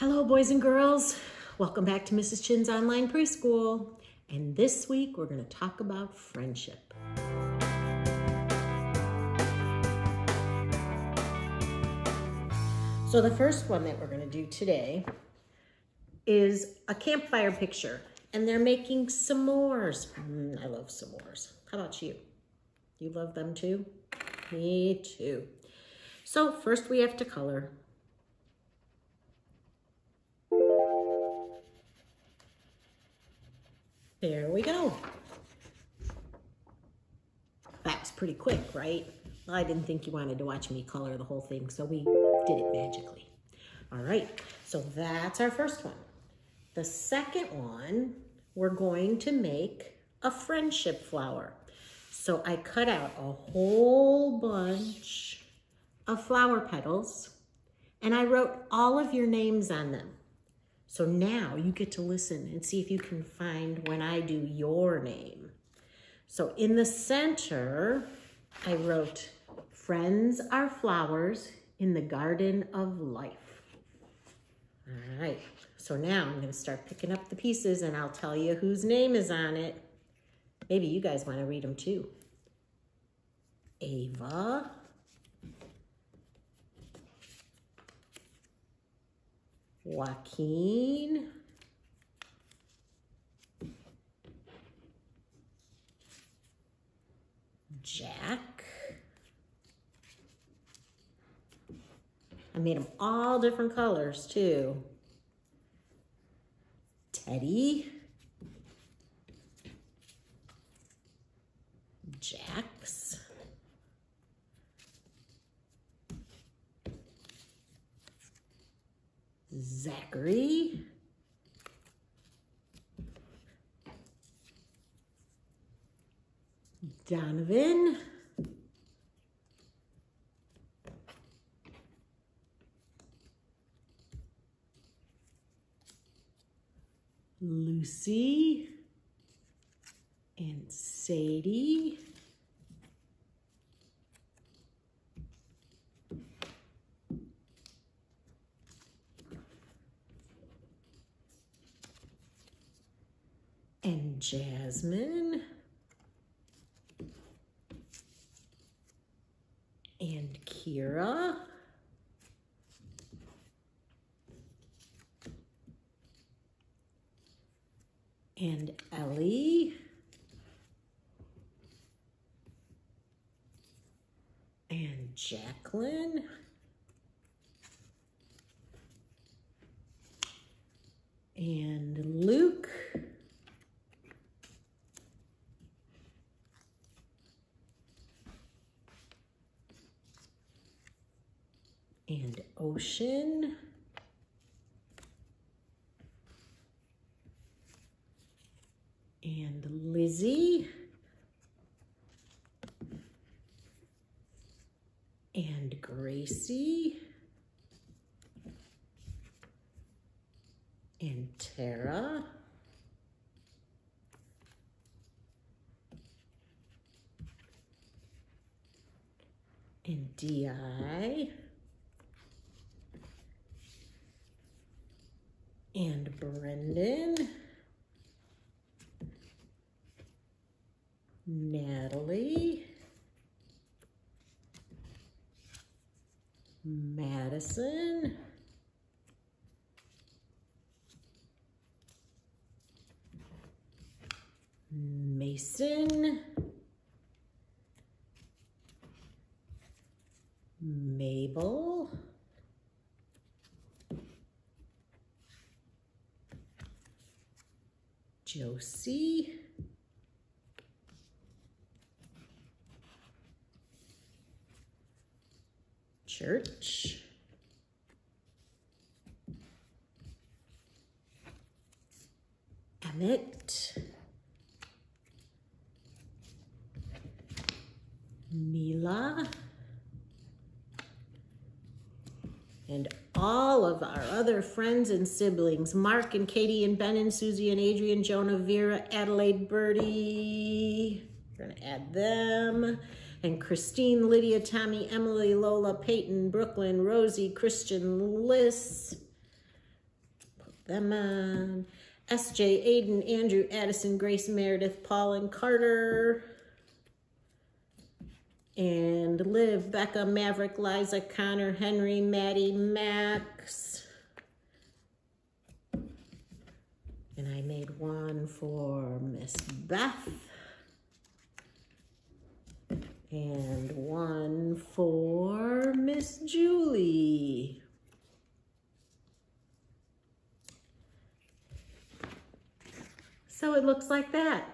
Hello, boys and girls. Welcome back to Mrs. Chin's Online Preschool. And this week we're going to talk about friendship. So the first one that we're going to do today is a campfire picture. And they're making s'mores. Mm, I love s'mores. How about you? You love them too? Me too. So first we have to color. There we go. That was pretty quick, right? I didn't think you wanted to watch me color the whole thing, so we did it magically. All right, so that's our first one. The second one, we're going to make a friendship flower. So I cut out a whole bunch of flower petals and I wrote all of your names on them. So now you get to listen and see if you can find when I do your name. So in the center, I wrote, friends are flowers in the garden of life. All right, so now I'm gonna start picking up the pieces and I'll tell you whose name is on it. Maybe you guys wanna read them too. Ava, Joaquin. Jack. I made them all different colors too. Teddy. Jax. Zachary. Donovan. Lucy and Sadie. and Jasmine and Kira? And Ellie? And Jacqueline and Luke and And Lizzie. And Gracie. And Tara. And Di. And Brendan, Natalie, Madison, Mason, Mabel, Josie. Church. Emmett. Mila. And all of our other friends and siblings, Mark and Katie and Ben and Susie and Adrian, Jonah, Vera, Adelaide, Birdie. We're gonna add them. And Christine, Lydia, Tommy, Emily, Lola, Peyton, Brooklyn, Rosie, Christian, Liz, Put them on. SJ, Aiden, Andrew, Addison, Grace, Meredith, Paul, and Carter. And Liv, Becca, Maverick, Liza, Connor, Henry, Maddie, Max. And I made one for Miss Beth. And one for Miss Julie. So it looks like that.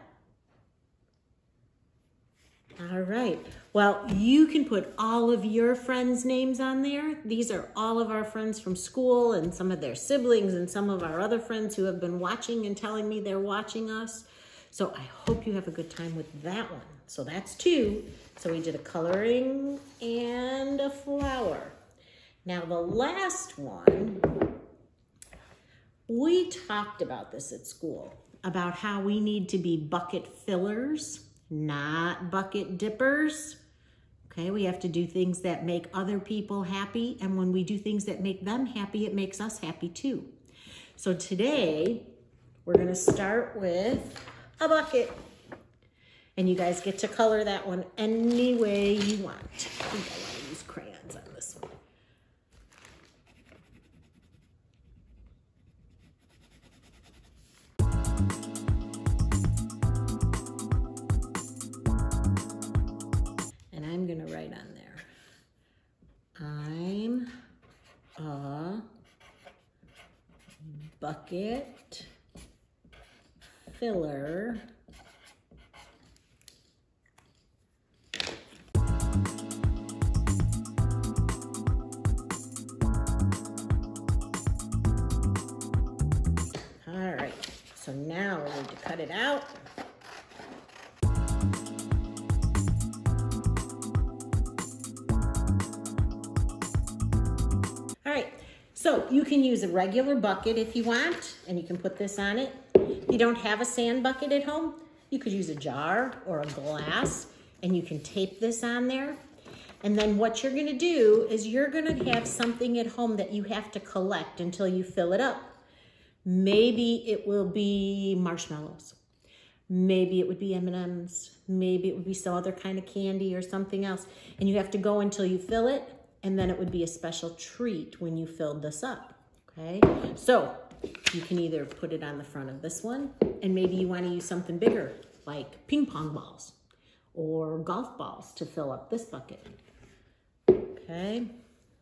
All right. Well, you can put all of your friends' names on there. These are all of our friends from school and some of their siblings and some of our other friends who have been watching and telling me they're watching us. So I hope you have a good time with that one. So that's two. So we did a coloring and a flower. Now the last one, we talked about this at school, about how we need to be bucket fillers, not bucket dippers. Okay, we have to do things that make other people happy. And when we do things that make them happy, it makes us happy too. So today, we're gonna start with a bucket. And you guys get to color that one any way you want. Bucket filler so you can use a regular bucket if you want, and you can put this on it. If you don't have a sand bucket at home, you could use a jar or a glass, and you can tape this on there. And then what you're gonna do is you're gonna have something at home that you have to collect until you fill it up. Maybe it will be marshmallows. Maybe it would be M&Ms. Maybe it would be some other kind of candy or something else. And you have to go until you fill it. And then it would be a special treat when you filled this up. Okay, so you can either put it on the front of this one and maybe you want to use something bigger like ping pong balls or golf balls to fill up this bucket. Okay,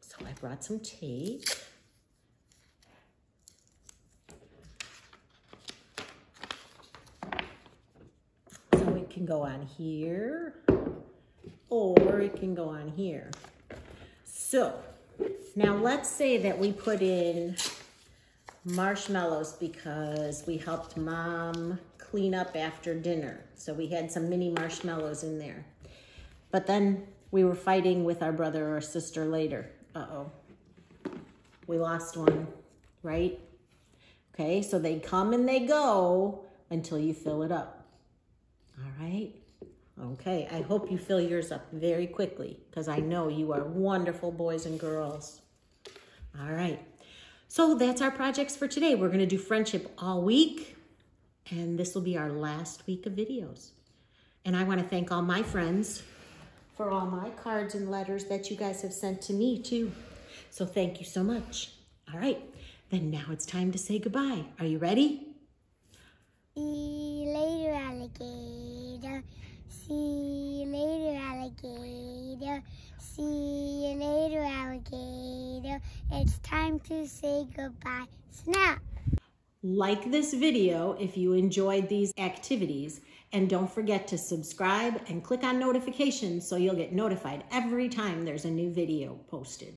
so I brought some tape. So it can go on here or it can go on here. So now let's say that we put in marshmallows because we helped mom clean up after dinner. So we had some mini marshmallows in there. But then we were fighting with our brother or sister later. Uh-oh. We lost one, right? Okay, so they come and they go until you fill it up. All right? Okay, I hope you fill yours up very quickly because I know you are wonderful boys and girls. All right, so that's our projects for today. We're gonna do friendship all week and this will be our last week of videos. And I wanna thank all my friends for all my cards and letters that you guys have sent to me too. So thank you so much. All right, then now it's time to say goodbye. Are you ready? Later, alligator. See you later, See you later, alligator. It's time to say goodbye. Snap! Like this video if you enjoyed these activities and don't forget to subscribe and click on notifications so you'll get notified every time there's a new video posted.